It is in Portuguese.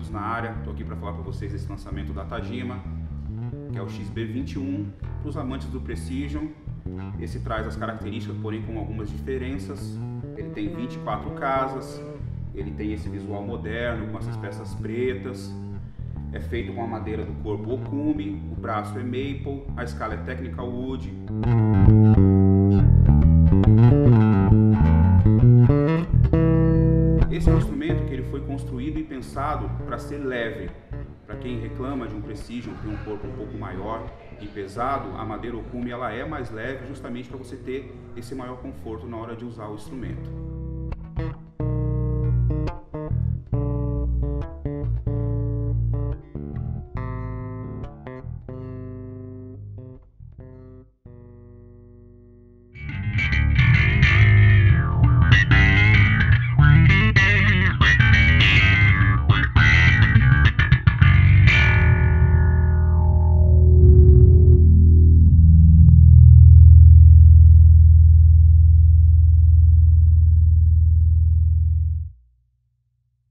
Campos na área. Estou aqui para falar para vocês desse lançamento da Tajima, que é o XB21. Para os amantes do Precision, esse traz as características, porém com algumas diferenças. Ele tem 24 casas, ele tem esse visual moderno com essas peças pretas. É feito com a madeira do corpo Okumi, o braço é maple, a escala é technical wood. Que ele foi construído e pensado para ser leve. Para quem reclama de um Precision tem um corpo um pouco maior e pesado, a madeira Okumi ela é mais leve justamente para você ter esse maior conforto na hora de usar o instrumento.